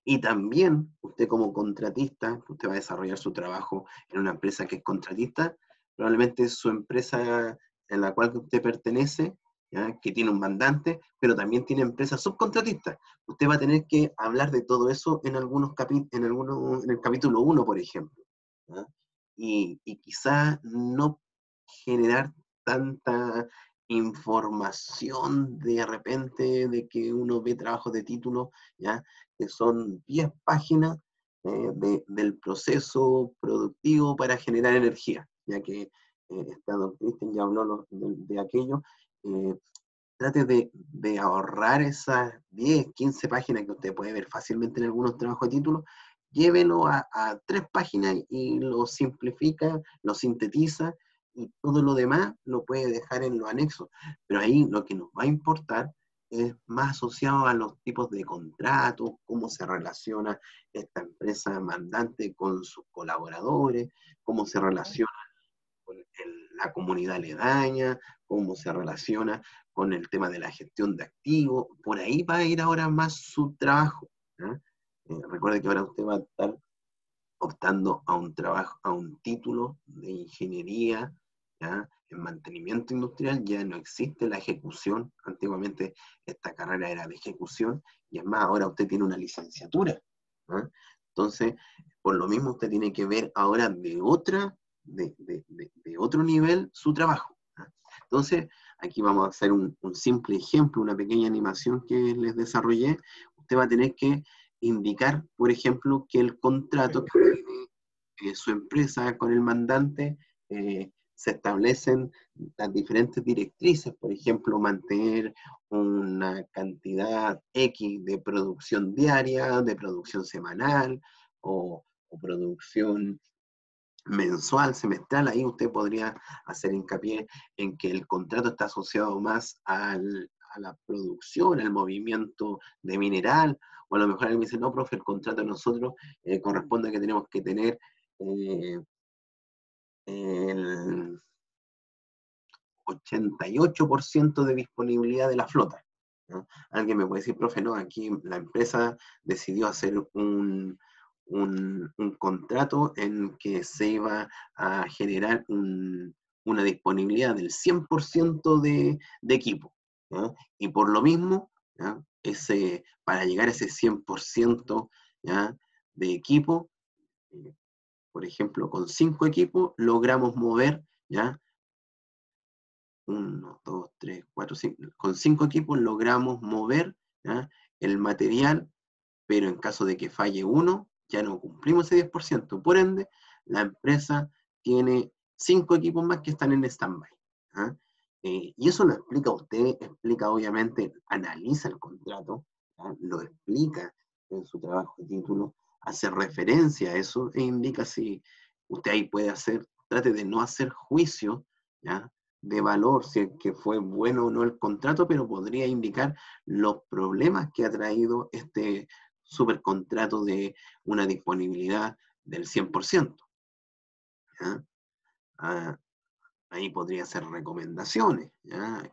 Speaker 1: Y también usted como contratista, usted va a desarrollar su trabajo en una empresa que es contratista, probablemente su empresa en la cual usted pertenece, que tiene un mandante, pero también tiene empresas subcontratistas. Usted va a tener que hablar de todo eso en algunos en algunos, en el capítulo 1, por ejemplo. Y, y quizá no generar tanta información de repente de que uno ve trabajos de título, ¿ya? que son 10 páginas eh, del proceso productivo para generar energía, ya que eh, don Cristian ya habló de, aquello. Eh, trate de, ahorrar esas 10, 15 páginas que usted puede ver fácilmente en algunos trabajos de título, llévelo a, a tres páginas y lo simplifica, lo sintetiza y todo lo demás lo puede dejar en los anexos. Pero ahí lo que nos va a importar es más asociado a los tipos de contratos, cómo se relaciona esta empresa mandante con sus colaboradores, cómo se relaciona la comunidad aledaña, cómo se relaciona con el tema de la gestión de activos. Por ahí va a ir ahora más su trabajo. ¿eh? recuerde que ahora usted va a estar optando a un trabajo, a un título de ingeniería en mantenimiento industrial ya no existe la ejecución. Antiguamente esta carrera era de ejecución y es más, ahora usted tiene una licenciatura. Entonces, por lo mismo usted tiene que ver ahora de otra, de, otro nivel su trabajo. Entonces, aquí vamos a hacer un, simple ejemplo, una pequeña animación que les desarrollé. Usted va a tener que indicar, por ejemplo, que el contrato que tiene eh, su empresa con el mandante eh, se establecen las diferentes directrices, por ejemplo, mantener una cantidad X de producción diaria, de producción semanal o, producción mensual, semestral, ahí usted podría hacer hincapié en que el contrato está asociado más a la producción, al movimiento de mineral, o a lo mejor alguien dice, no, profe, el contrato de nosotros eh, corresponde a que tenemos que tener eh, el 88% de disponibilidad de la flota. Alguien me puede decir, profe, no, aquí la empresa decidió hacer un, contrato en que se iba a generar una disponibilidad del 100% de, de equipo. Y por lo mismo, Ese, para llegar a ese 100% de equipo, eh, por ejemplo, con cinco equipos logramos mover, ¿ya? Uno, dos, tres, cuatro, cinco. Con cinco equipos logramos mover el material, pero en caso de que falle uno, ya no cumplimos ese 10%. Por ende, la empresa tiene cinco equipos más que están en stand-by. Eh, y eso lo explica usted, explica obviamente, analiza el contrato, lo explica en su trabajo de título, hace referencia a eso e indica si usted ahí puede hacer, trate de no hacer juicio ¿ya? de valor, si que fue bueno o no el contrato, pero podría indicar los problemas que ha traído este supercontrato de una disponibilidad del 100%. Ah, ahí podría ser recomendaciones,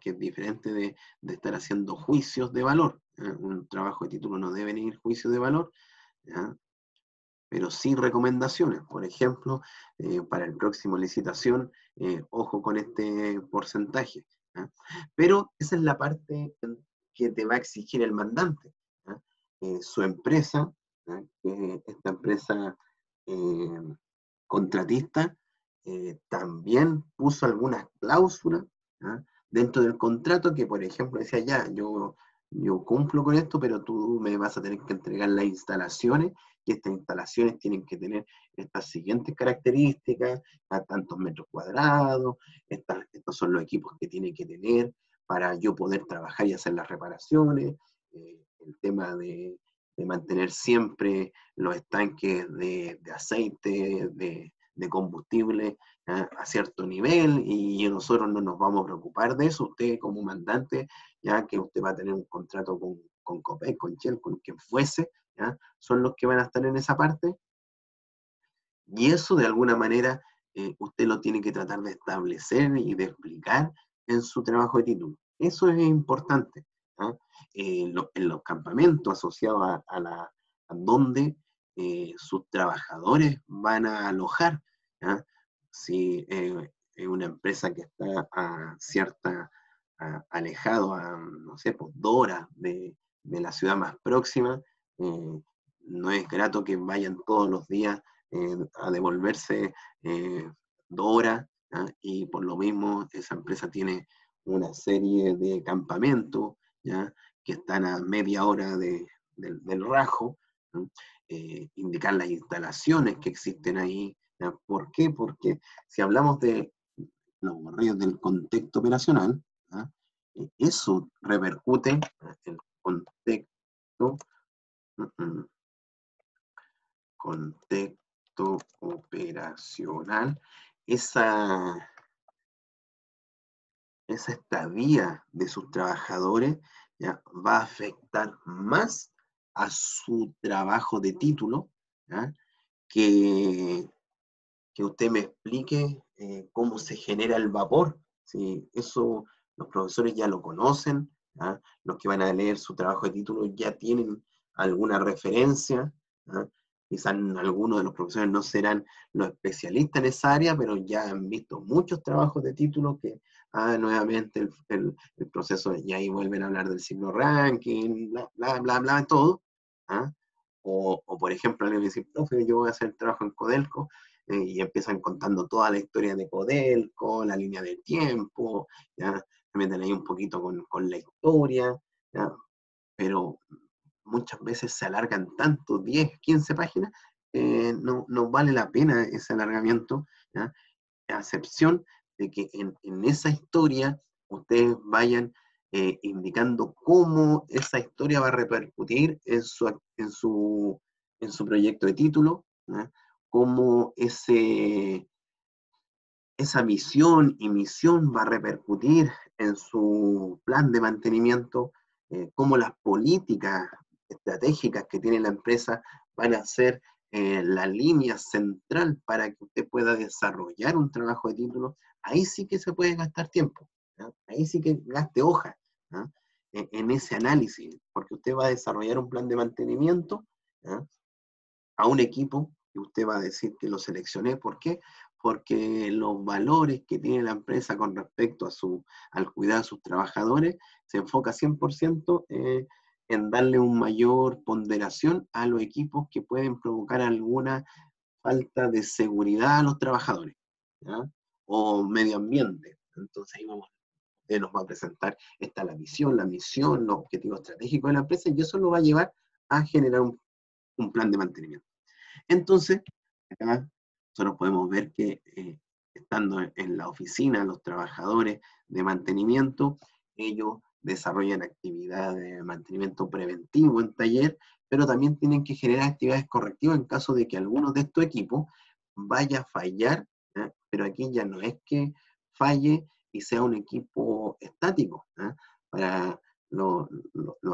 Speaker 1: que es diferente de, estar haciendo juicios de valor. Un trabajo de título no debe ir juicio de valor, ¿ya? pero sí recomendaciones. Por ejemplo, eh, para el próximo licitación, eh, ojo con este porcentaje. Pero esa es la parte que te va a exigir el mandante. Eh, su empresa, esta empresa contratista, también puso algunas cláusulas dentro del contrato que, por ejemplo, decía, ya, yo yo cumplo con esto, pero tú me vas a tener que entregar las instalaciones y estas instalaciones tienen que tener estas siguientes características, a tantos metros cuadrados, estos son los equipos que tiene que tener para yo poder trabajar y hacer las reparaciones, eh, el tema de, mantener siempre los estanques de, aceite, de, combustible a cierto nivel y nosotros no nos vamos a preocupar de eso. Usted como mandante ya que usted va a tener un contrato con, con Copec, con Shell, con quien fuese, ¿ya? son los que van a estar en esa parte. Y eso de alguna manera eh, usted lo tiene que tratar de establecer y de explicar en su trabajo de título. Eso es importante. Eh, en los campamentos asociados a, la, donde eh, sus trabajadores van a alojar. Si es una empresa que está a cierta alejado a, no sé, pues, dos horas de, la ciudad más próxima, eh, no es grato que vayan todos los días eh, a devolverse eh, dos horas, y por lo mismo esa empresa tiene una serie de campamentos que están a media hora del, rajo, indicar las instalaciones que existen ahí. ¿Por qué? Porque si hablamos de los barrios del contexto operacional, ¿ah? E, eso repercute en el contexto, contexto operacional, esa, esa estadía de sus trabajadores ¿ya? va a afectar más a su trabajo de título que, que usted me explique eh, cómo se genera el vapor. ¿sí? Eso los profesores ya lo conocen, los que van a leer su trabajo de título ya tienen alguna referencia. Quizás algunos de los profesores no serán los especialistas en esa área, pero ya han visto muchos trabajos de título que ah, nuevamente el, proceso, y ahí vuelven a hablar del signo ranking, bla, bla, bla, bla, todo. O, o, por ejemplo, alguien me dice, profe, yo voy a hacer trabajo en Codelco, eh, y empiezan contando toda la historia de Codelco, la línea del tiempo, ¿ya? meten ahí un poquito con, la historia, pero muchas veces se alargan tanto, 10, 15 páginas, no, no, vale la pena ese alargamiento, a excepción de que en, esa historia ustedes vayan eh, indicando cómo esa historia va a repercutir en su, en su, en su proyecto de título, cómo ese, esa visión y misión va a repercutir en su plan de mantenimiento, eh, cómo las políticas estratégicas que tiene la empresa van a ser eh, la línea central para que usted pueda desarrollar un trabajo de título, ahí sí que se puede gastar tiempo, ahí sí que gaste hoja e, en, ese análisis, porque usted va a desarrollar un plan de mantenimiento a un equipo y usted va a decir que lo seleccioné, ¿por qué? porque los valores que tiene la empresa con respecto a su, al cuidado de sus trabajadores se enfoca 100% eh, en darle un mayor ponderación a los equipos que pueden provocar alguna falta de seguridad a los trabajadores o medio ambiente. Entonces ahí vamos, nos va a presentar, esta la visión, la misión, los objetivos estratégicos de la empresa y eso lo va a llevar a generar un, un plan de mantenimiento. Entonces, acá nosotros podemos ver que eh, estando en la oficina, los trabajadores de mantenimiento, ellos desarrollan actividades de mantenimiento preventivo en taller, pero también tienen que generar actividades correctivas en caso de que alguno de estos equipos vaya a fallar, pero aquí ya no es que falle y sea un equipo estático. Para los,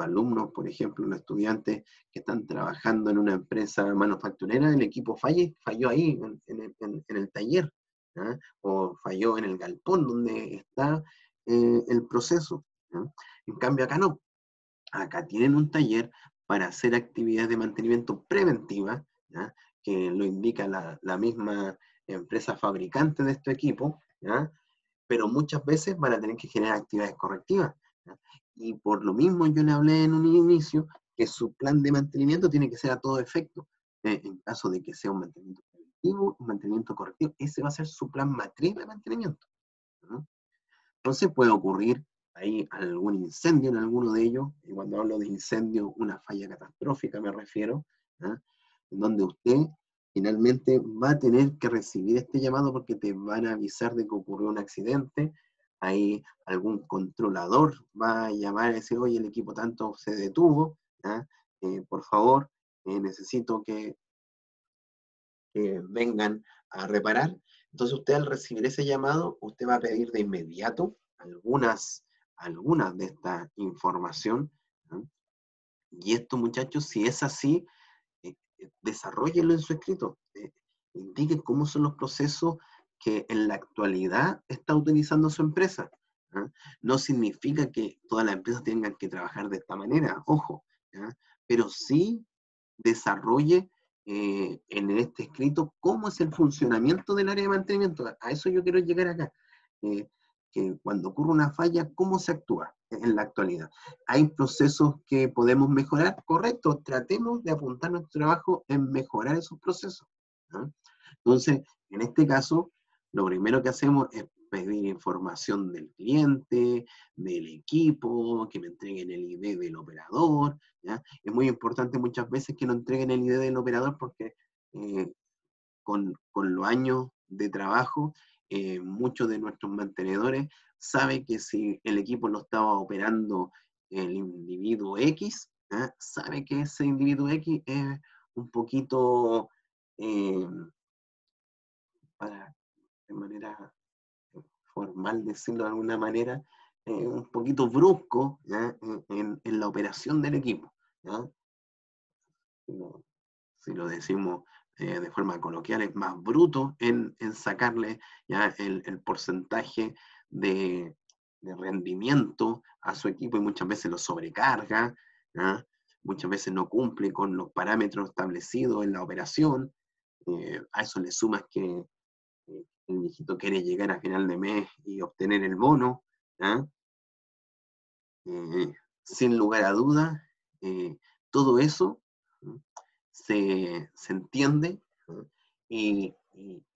Speaker 1: alumnos, por ejemplo, los estudiantes que están trabajando en una empresa manufacturera, el equipo falle, falló ahí, en, el taller, o falló en el galpón donde está eh, el proceso. En cambio, acá no. Acá tienen un taller para hacer actividades de mantenimiento preventiva, que lo indica la, misma empresa fabricante de este equipo, pero muchas veces van a tener que generar actividades correctivas. Y por lo mismo yo le hablé en un inicio que su plan de mantenimiento tiene que ser a todo efecto. Eh, en caso de que sea un mantenimiento preventivo, un mantenimiento correctivo, ese va a ser su plan matriz de mantenimiento. Entonces puede ocurrir ahí algún incendio en alguno de ellos, y cuando hablo de incendio, una falla catastrófica me refiero, en donde usted finalmente va a tener que recibir este llamado porque te van a avisar de que ocurrió un accidente, ahí algún controlador va a llamar y decir, oye, el equipo tanto se detuvo, eh, por favor, eh, necesito que, vengan a reparar. Entonces usted al recibir ese llamado, usted va a pedir de inmediato algunas, algunas de esta información. Y esto, muchachos, si es así, eh, desarrollenlo en su escrito. indique cómo son los procesos que en la actualidad está utilizando su empresa. No significa que todas las empresas tengan que trabajar de esta manera, ojo, pero sí desarrolle eh, en este escrito cómo es el funcionamiento del área de mantenimiento. A eso yo quiero llegar acá. Eh, que cuando ocurre una falla, ¿cómo se actúa en la actualidad? ¿Hay procesos que podemos mejorar? Correcto, tratemos de apuntar nuestro trabajo en mejorar esos procesos. Entonces, en este caso, lo primero que hacemos es pedir información del cliente, del equipo, que me entreguen el ID del operador. ¿ya? Es muy importante muchas veces que no entreguen el ID del operador porque eh, con, los años de trabajo, eh, muchos de nuestros mantenedores saben que si el equipo lo estaba operando el individuo X, sabe que ese individuo X es un poquito, eh, para, de manera formal decirlo de alguna manera, eh, un poquito brusco En, la operación del equipo. Si, lo, decimos eh, de forma coloquial, es más bruto en, sacarle ¿ya? El, porcentaje de, rendimiento a su equipo y muchas veces lo sobrecarga, muchas veces no cumple con los parámetros establecidos en la operación. Eh, a eso le sumas que el viejito quiere llegar a final de mes y obtener el bono, ¿ah? eh, sin lugar a duda, eh, todo eso se, entiende y,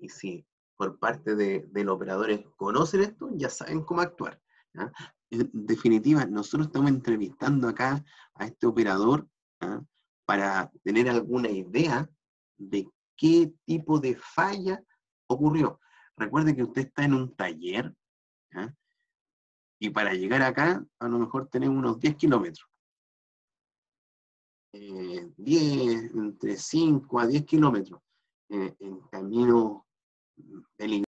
Speaker 1: si por parte de, los operadores conocen esto, ya saben cómo actuar. En definitiva, nosotros estamos entrevistando acá a este operador para tener alguna idea de qué tipo de falla ocurrió. Recuerde que usted está en un taller y para llegar acá a lo mejor tenemos unos 10 kilómetros. 10, eh, entre 5 a 10 kilómetros eh, en camino peligroso